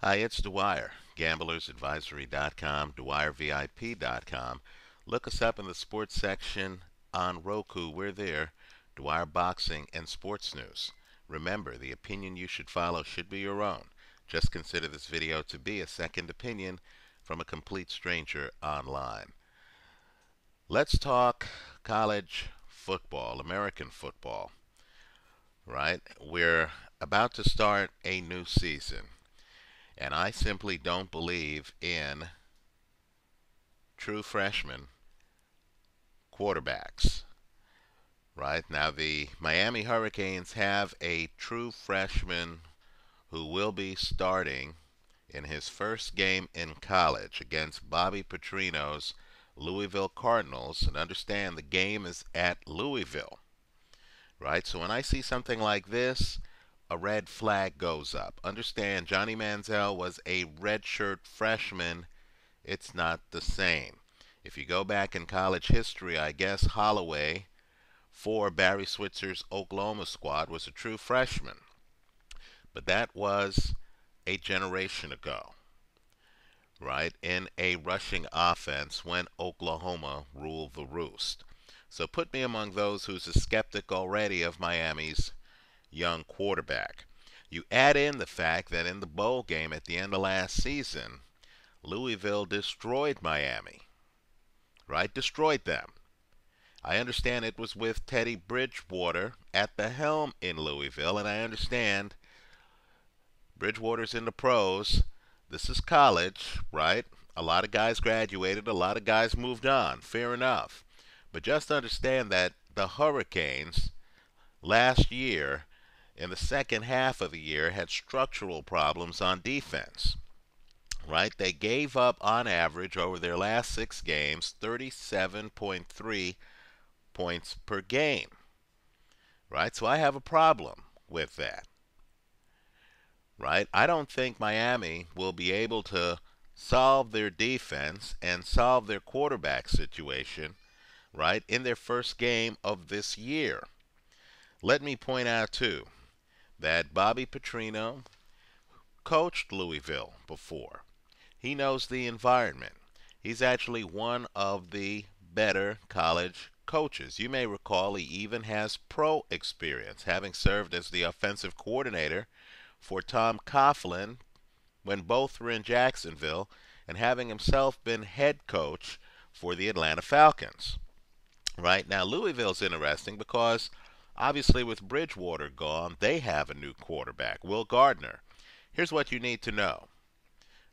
Hi, it's Dwyer, gamblersadvisory.com, dwyervip.com. Look us up in the sports section on Roku. We're there. Dwyer Boxing and Sports News. Remember, the opinion you should follow should be your own. Just consider this video to be a second opinion from a complete stranger online. Let's talk college football, American football. Right? We're about to start a new season. And I simply don't believe in true freshmen quarterbacks. Right? Now, the Miami Hurricanes have a true freshman who will be starting in his first game in college against Bobby Petrino's Louisville Cardinals. And understand the game is at Louisville. Right? So when I see something like this, a red flag goes up. Understand, Johnny Manziel was a redshirt freshman. It's not the same. If you go back in college history, I guess Holieway for Barry Switzer's Oklahoma squad was a true freshman. But that was a generation ago, right? In a rushing offense when Oklahoma ruled the roost. So put me among those who's a skeptic already of Miami's young quarterback. You add in the fact that in the bowl game at the end of last season, Louisville destroyed Miami. Right? Destroyed them. I understand it was with Teddy Bridgewater at the helm in Louisville, and I understand Bridgewater's in the pros. This is college, right? A lot of guys graduated, a lot of guys moved on. Fair enough. But just understand that the Hurricanes last year, in the second half of the year, had structural problems on defense. Right? They gave up on average over their last six games 37.3 points per game. Right? So I have a problem with that right? I don't think Miami will be able to solve their defense and solve their quarterback situation, right, in their first game of this year. Let me point out, too, that Bobby Petrino coached Louisville before. He knows the environment. He's actually one of the better college coaches. You may recall he even has pro experience, having served as the offensive coordinator for Tom Coughlin when both were in Jacksonville and having himself been head coach for the Atlanta Falcons. Right now, Louisville's interesting because obviously with Bridgewater gone, they have a new quarterback, Will Gardner. Here's what you need to know.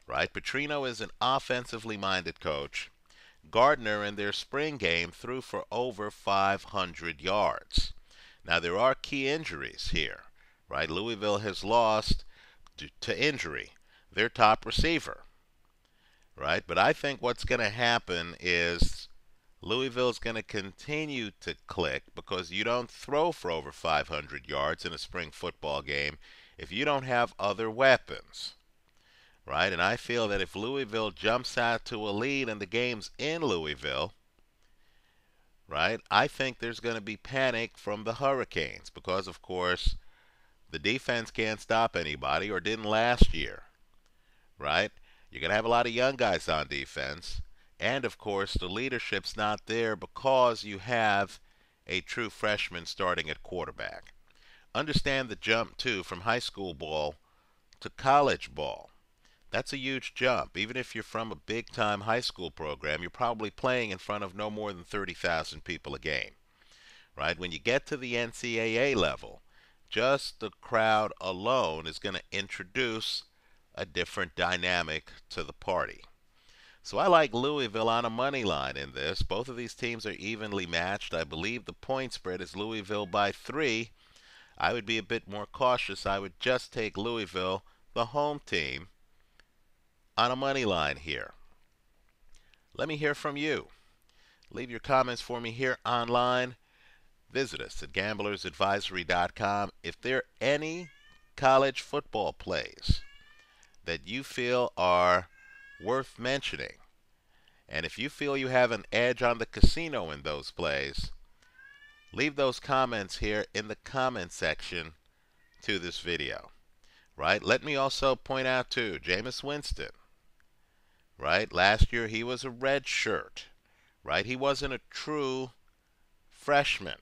Right? Petrino is an offensively minded coach. Gardner in their spring game threw for over 500 yards. Now, there are key injuries here right? Louisville has lost to, to injury their top receiver, right? But I think what's going to happen is Louisville's going to continue to click because you don't throw for over 500 yards in a spring football game if you don't have other weapons. Right? And I feel that if Louisville jumps out to a lead and the game's in Louisville, right, I think there's going to be panic from the Hurricanes because, of course, the defense can't stop anybody or didn't last year, right? You're going to have a lot of young guys on defense. And of course, the leadership's not there because you have a true freshman starting at quarterback. Understand the jump, too, from high school ball to college ball. That's a huge jump. Even if you're from a big time high school program, you're probably playing in front of no more than 30,000 people a game. Right? When you get to the NCAA level, just the crowd alone is going to introduce a different dynamic to the party. So I like Louisville on a money line in this. Both of these teams are evenly matched. I believe the point spread is Louisville by three. I would be a bit more cautious. I would just take Louisville, the home team, on a money line here. Let me hear from you. Leave your comments for me here online visit us at gamblersadvisory.com. If there are any college football plays that you feel are worth mentioning, and if you feel you have an edge on the casino in those plays, leave those comments here in the comment section to this video. right? Let me also point out too, Jameis Winston, right? Last year he was a red shirt, right? He wasn't a true freshman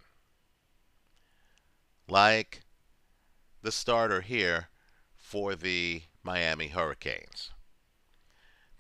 like the starter here for the Miami Hurricanes.